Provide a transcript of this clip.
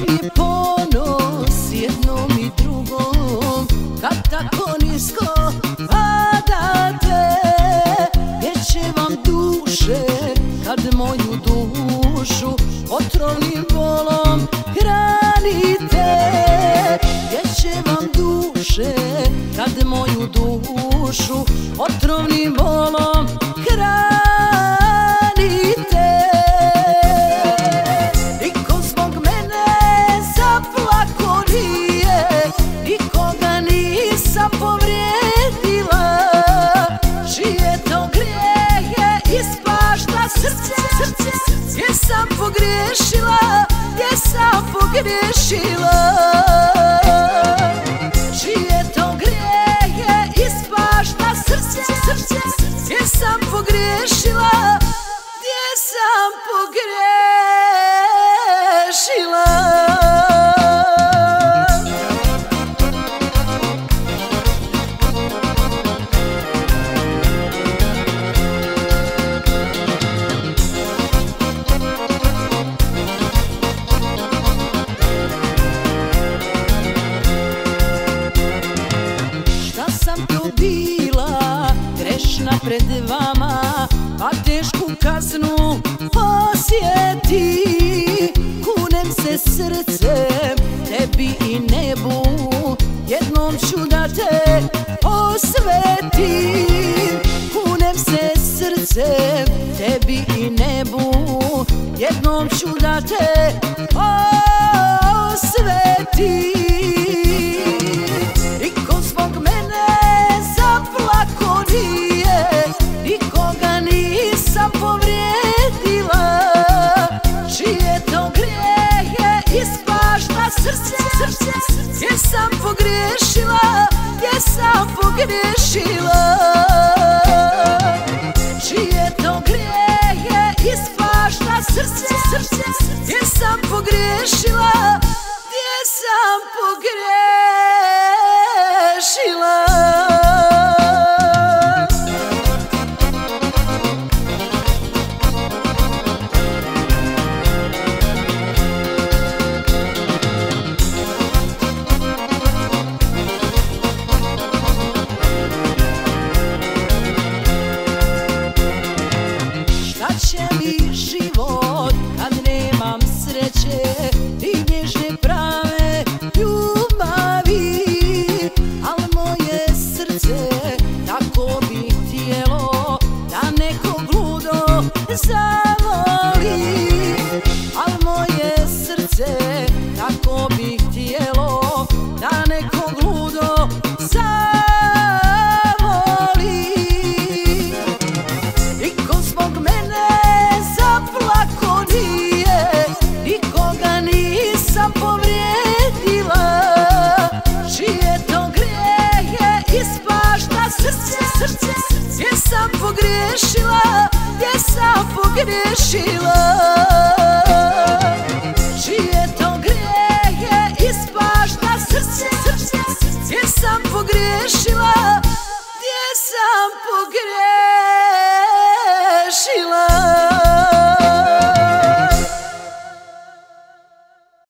mi ponos jednom i drugom Kad tako nisko padate Gdje će vam duše kad moju dušu Otrovnim bolom hranite Gdje će vam duše kad moju dušu Otrovnim bolom sam pogriješila sam to bila grešna pred vama Pa tešku kaznu osjeti. Kunem se srcem tebi i nebu Jednom ću da te osvetim Kunem se srcem tebi i nebu Jednom ću da te osvetim pogriješila Čije to greje ispašta srce, srce Gdje sam pogriješila, gdje sam pogriješila?